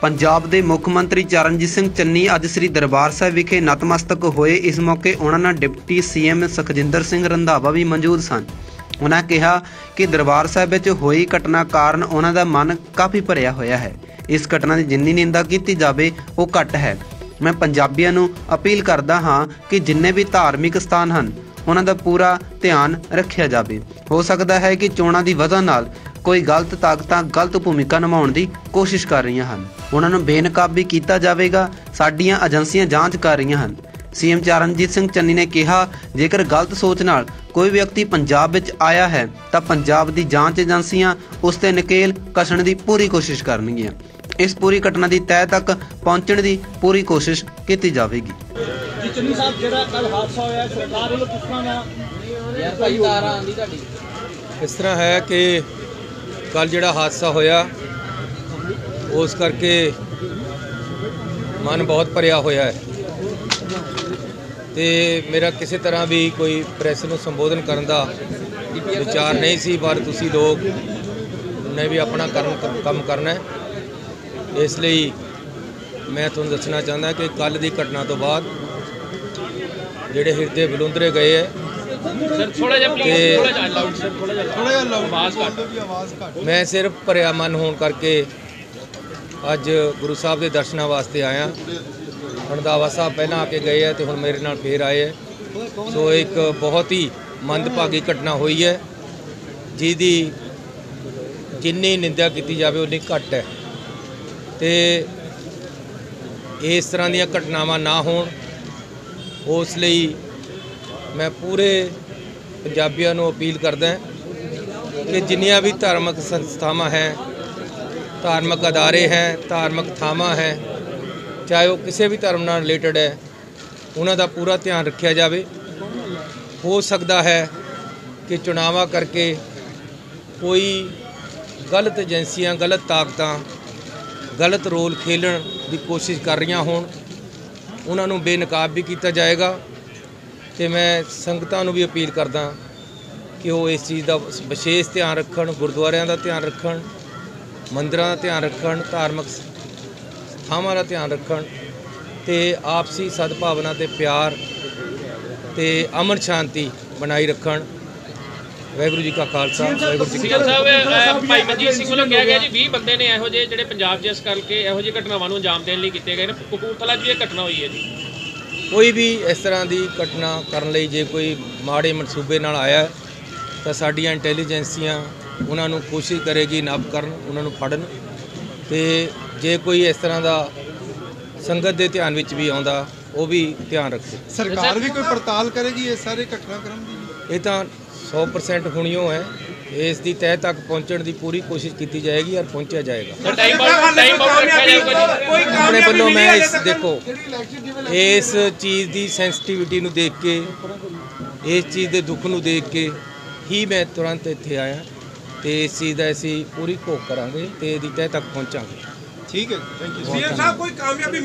ਪੰਜਾਬ ਦੇ ਮੁੱਖ ਮੰਤਰੀ ਚਰਨਜੀਤ ਸਿੰਘ ਚੰਨੀ ਅੱਜ ਸ੍ਰੀ ਦਰਬਾਰ ਸਾਹਿਬ ਵਿਖੇ ਨਤਮਸਤਕ ਹੋਏ। ਇਸ ਮੌਕੇ ਉਹਨਾਂ ਨਾਲ ਡਿਪਟੀ ਸੀਐਮ ਸੁਖਜਿੰਦਰ ਸਿੰਘ ਰੰਧਾਵਾ ਵੀ ਮੌਜੂਦ ਸਨ। ਉਹਨਾਂ ਕਿਹਾ ਕਿ ਦਰਬਾਰ ਸਾਹਿਬ ਵਿੱਚ ਹੋਈ ਘਟਨਾ ਕਾਰਨ ਉਹਨਾਂ ਦਾ ਮਨ ਕਾਫੀ ਭਰਿਆ ਹੋਇਆ ਹੈ। ਇਸ ਘਟਨਾ ਦੀ ਜਿੰਨੀ ਨਿੰਦਾ ਕੀਤੀ ਜਾਵੇ, ਉਹ ਘੱਟ ਹੈ। ਮੈਂ ਪੰਜਾਬੀਆਂ ਨੂੰ ਅਪੀਲ ਕਰਦਾ ਹਾਂ ਕਿ ਜਿੰਨੇ ਵੀ ਧਾਰਮਿਕ ਸਥਾਨ ਹਨ, ਉਹਨਾਂ ਦਾ ਪੂਰਾ ਧਿਆਨ ਰੱਖਿਆ ਜਾਵੇ। ਹੋ ਸਕਦਾ ਹੈ ਕਿ ਚੋਣਾਂ ਦੀ ਵਜ੍ਹਾ ਨਾਲ ਕੋਈ ਗਲਤ ਤਾਕਤਾਂ ਗਲਤ ਭੂਮਿਕਾ ਨਿਭਾਉਣ ਦੀ ਕੋਸ਼ਿਸ਼ ਕਰ ਰਹੀਆਂ ਹਨ। ਉਹਨਾਂ ਨੂੰ ਬੇਨਕਾਬ ਵੀ ਕੀਤਾ ਜਾਵੇਗਾ। ਸਾਡੀਆਂ ਏਜੰਸੀਆਂ ਜਾਂਚ ਕਰ ਰਹੀਆਂ ਹਨ। ਸੀਐਮ ਚਰਨਜੀਤ ਸਿੰਘ ਚੰਨੀ ਨੇ ਕਿਹਾ ਜੇਕਰ ਗਲਤ ਸੋਚ ਨਾਲ ਕੋਈ ਵਿਅਕਤੀ ਪੰਜਾਬ ਵਿੱਚ ਆਇਆ ਹੈ ਤਾਂ ਪੰਜਾਬ ਦੀ ਜਾਂਚ ਏਜੰਸੀਆਂ ਉਸ ਤੇ ਨਕੇਲ ਕਸਣ ਦੀ ਪੂਰੀ ਕੋਸ਼ਿਸ਼ ਕਰਨਗੀਆਂ। ਇਸ ਪੂਰੀ ਘਟਨਾ ਦੀ ਤਹਿ ਤੱਕ ਪਹੁੰਚਣ ਦੀ ਪੂਰੀ ਕੋਸ਼ਿਸ਼ ਕੀਤੀ ਜਾਵੇਗੀ। ਜੀ ਚੰਨੀ ਸਾਹਿਬ ਜਿਹੜਾ ਕੱਲ ਹਾਦਸਾ ਹੋਇਆ ਹੈ, ਸਰਕਾਰ ਵੱਲੋਂ ਕਿਸ ਤਰ੍ਹਾਂ ਦਾ ਯਾਰ ਭਾਈ ਤਾਰਾਂ ਆਂਦੀ ਤੁਹਾਡੀ। ਇਸ ਤਰ੍ਹਾਂ ਹੈ ਕਿ ਕੱਲ ਜਿਹੜਾ ਹਾਦਸਾ ਹੋਇਆ, ਉਸ ਕਰਕੇ ਮਨ ਬਹੁਤ ਭਰਿਆ ਹੋਇਆ ਹੈ। ਤੇ ਮੇਰਾ ਕਿਸੇ ਤਰ੍ਹਾਂ ਵੀ ਕੋਈ ਪ੍ਰੈਸ ਨੂੰ ਸੰਬੋਧਨ ਕਰਨ ਦਾ ਵਿਚਾਰ ਨਹੀਂ ਸੀ, ਪਰ ਤੁਸੀਂ ਲੋਕ ਨੇ ਵੀ ਆਪਣਾ ਕਰਨ ਕੰਮ ਕਰਨਾ ਹੈ। ਇਸ ਲਈ ਮੈਂ ਤੁਹਾਨੂੰ ਦੱਸਣਾ ਚਾਹੁੰਦਾ ਕਿ ਕੱਲ ਦੀ ਘਟਨਾ ਤੋਂ ਬਾਅਦ ਜਿਹੜੇ ਹਿਰਦੇ ਬਲੁੰਦਰੇ ਗਏ ਹੈ ਸਰ ਥੋੜਾ ਜਿਹਾ ਪਲੀਜ਼ ਤੇ- ਥੋੜਾ ਜਿਹਾ ਲਾਊਡ ਸਰ ਥੋੜਾ ਜਿਹਾ ਥੋੜਾ ਜਿਹਾ ਆਵਾਜ਼ ਘੱਟ। ਮੈਂ ਸਿਰਫ ਭਰਿਆ ਮਨ ਹੋਣ ਕਰਕੇ ਅੱਜ ਗੁਰੂ ਸਾਹਿਬ ਦੇ ਦਰਸ਼ਨਾਂ ਵਾਸਤੇ ਆਇਆ। ਰਣਦਾਵਾ ਸਾਹਿਬ ਪਹਿਲਾਂ ਆ ਕੇ ਗਏ ਹੈ ਤੇ ਹੁਣ ਮੇਰੇ ਨਾਲ ਫੇਰ ਆਏ ਹੈ ਸੋ ਇੱਕ ਬਹੁਤ ਹੀ ਮੰਦਭਾਗੀ ਘਟਨਾ ਹੋਈ ਹੈ। ਜਿਹਦੀ ਜਿੰਨੀ ਨਿੰਦਿਆ ਕੀਤੀ ਜਾਵੇ ਉਨੀ ਘੱਟ ਹੈ। ਤੇ ਇਸ ਤਰ੍ਹਾਂ ਦੀਆਂ ਘਟਨਾਵਾਂ ਨਾ ਹੋਣ ਉਸ ਲਈ ਮੈਂ ਪੂਰੇ ਪੰਜਾਬੀਆਂ ਨੂੰ ਅਪੀਲ ਕਰਦਾ ਕਿ ਜਿੰਨੀਆਂ ਵੀ ਧਾਰਮਿਕ ਸੰਸਥਾਵਾਂ ਹੈ, ਧਾਰਮਿਕ ਅਦਾਰੇ ਹੈ, ਧਾਰਮਿਕ ਥਾਵਾਂ ਹੈ, ਚਾਹੇ ਉਹ ਕਿਸੇ ਵੀ ਧਰਮ ਨਾਲ ਰਿਲੇਟਡ ਹੈ, ਉਹਨਾਂ ਦਾ ਪੂਰਾ ਧਿਆਨ ਰੱਖਿਆ ਜਾਵੇ। ਹੋ ਸਕਦਾ ਹੈ ਕਿ ਚੁਣਾਵਾਂ ਕਰਕੇ ਕੋਈ ਗਲਤ ਏਜੰਸੀਆਂ, ਗਲਤ ਤਾਕਤਾਂ, ਗਲਤ ਰੋਲ ਖੇਲਣ ਦੀ ਕੋਸ਼ਿਸ਼ ਕਰ ਰਹੀਆਂ ਹੋਣ। ਉਹਨਾਂ ਨੂੰ ਬੇਨਕਾਬ ਵੀ ਕੀਤਾ ਜਾਏਗਾ। ਤੇ ਮੈਂ ਸੰਗਤਾਂ ਨੂੰ ਵੀ ਅਪੀਲ ਕਰਦਾ ਕਿ ਉਹ ਇਸ ਚੀਜ਼ ਦਾ ਵਿਸ਼ੇਸ਼ ਧਿਆਨ ਰੱਖਣ ਗੁਰਦੁਆਰਿਆਂ ਦਾ ਧਿਆਨ ਰੱਖਣ ਮੰਦਿਰਾਂ ਦਾ ਧਿਆਨ ਰੱਖਣ ਧਾਰਮਿਕ ਥਾਵਾਂ ਦਾ ਧਿਆਨ ਰੱਖਣ ਤੇ ਆਪਸੀ ਸਦਭਾਵਨਾ ਤੇ ਪਿਆਰ ਤੇ ਅਮਨ ਸ਼ਾਂਤੀ ਬਣਾਈ ਰੱਖਣ। ਵਾਹਿਗੁਰੂ ਜੀ ਕਾ ਖਾਲਸਾ ਵਾਹਿਗੁਰੂ ਜੀ ਕੀ ਸਾਹਿਬ ਭਾਈ ਮਨਜੀਤ ਸਿੰਘ ਵੱਲੋਂ ਕਿਹਾ ਗਿਆ ਜੀ 20 ਬੰਦੇ ਨੇ ਇਹੋ ਜਿਹੇ ਜਿਹੜੇ ਪੰਜਾਬ 'ਚ ਇਸ ਕਰਕੇ ਇਹੋ ਜਿਹੀ ਘਟਨਾਵਾਂ ਨੂੰ ਅੰਜਾਮ ਦੇਣ ਲਈ ਕੀਤੇ ਗਏ ਨੇ। ਕਪੂਰਥਲਾ 'ਚ ਵੀ ਇਹ ਘਟਨਾ ਹੋਈ ਹੈ ਜੀ। ਕੋਈ ਵੀ ਇਸ ਤਰ੍ਹਾਂ ਦੀ ਘਟਨਾ ਕਰਨ ਲਈ ਜੇ ਕੋਈ ਮਾੜੇ ਮਨਸੂਬੇ ਨਾਲ ਆਇਆ ਤਾਂ ਸਾਡੀਆਂ ਇੰਟੈਲੀਜੈਂਸੀਆਂ ਉਹਨਾਂ ਨੂੰ ਕੋਸ਼ਿਸ਼ ਕਰੇਗੀ ਨੱਪ ਕਰਨ ਉਹਨਾਂ ਨੂੰ ਫੜਨ। ਤੇ ਜੇ ਕੋਈ ਇਸ ਤਰ੍ਹਾਂ ਦਾ ਸੰਗਤ ਦੇ ਧਿਆਨ ਵਿੱਚ ਵੀ ਆਉਂਦਾ ਉਹ ਵੀ ਧਿਆਨ ਰੱਖੇ। ਸਰਕਾਰ ਵੀ ਕੋਈ ਪੜਤਾਲ ਕਰੇਗੀ ਇਹ ਸਾਰੇ ਘਟਨਾਕ੍ਰਮ ਦੀ? ਇਹ ਤਾਂ 100% ਹੁਣਿਓ ਹੈ। ਇਸ ਦੀ ਤਹਿ ਤੱਕ ਪਹੁੰਚਣ ਦੀ ਪੂਰੀ ਕੋਸ਼ਿਸ਼ ਕੀਤੀ ਜਾਏਗੀ ਔਰ ਪਹੁੰਚਿਆ ਜਾਏਗਾ। ਆਪਣੇ ਵੱਲੋਂ ਮੈਂ ਇਸ ਦੇਖੋ ਇਸ ਚੀਜ਼ ਦੀ ਸੈਂਸਿਟੀਵਿਟੀ ਨੂੰ ਦੇਖ ਕੇ ਇਸ ਚੀਜ਼ ਦੇ ਦੁੱਖ ਨੂੰ ਦੇਖ ਕੇ ਹੀ ਮੈਂ ਤੁਰੰਤ ਇੱਥੇ ਆਇਆ ਤੇ ਇਸ ਚੀਜ਼ ਦਾ ਅਸੀਂ ਪੂਰੀ ਘੋਖ ਕਰਾਂਗੇ ਤੇ ਇਹਦੀ ਤਹਿ ਤੱਕ ਪਹੁੰਚਾਂਗੇ। ਠੀਕ ਹੈ ਥੈਂਕ ਯੂ ਸੀਐਮ ਸਾਹਿਬ ਕੋਈ ਕਾਮਯਾਬੀ